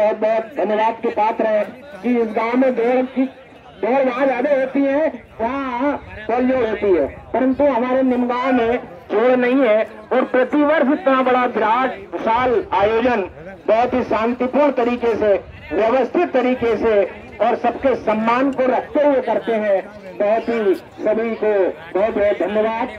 बहुत बहुत धन्यवाद के पात्र है कि इस गाँव में दौड़ की दौड़ वहाँ ज़्यादा होती है वहाँ पोलियो होती है। परंतु हमारे निमगांव में जोड़ नहीं है और प्रतिवर्ष इतना बड़ा विराट विशाल आयोजन बहुत ही शांतिपूर्ण तरीके से, व्यवस्थित तरीके से और सबके सम्मान को रखते हुए करते हैं। बहुत ही सभी को बहुत बहुत धन्यवाद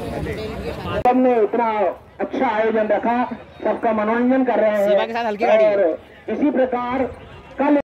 सबने इतना अच्छा आयोजन रखा सबका मनोरंजन कर रहे हैं। के साथ हल्की और इसी प्रकार कल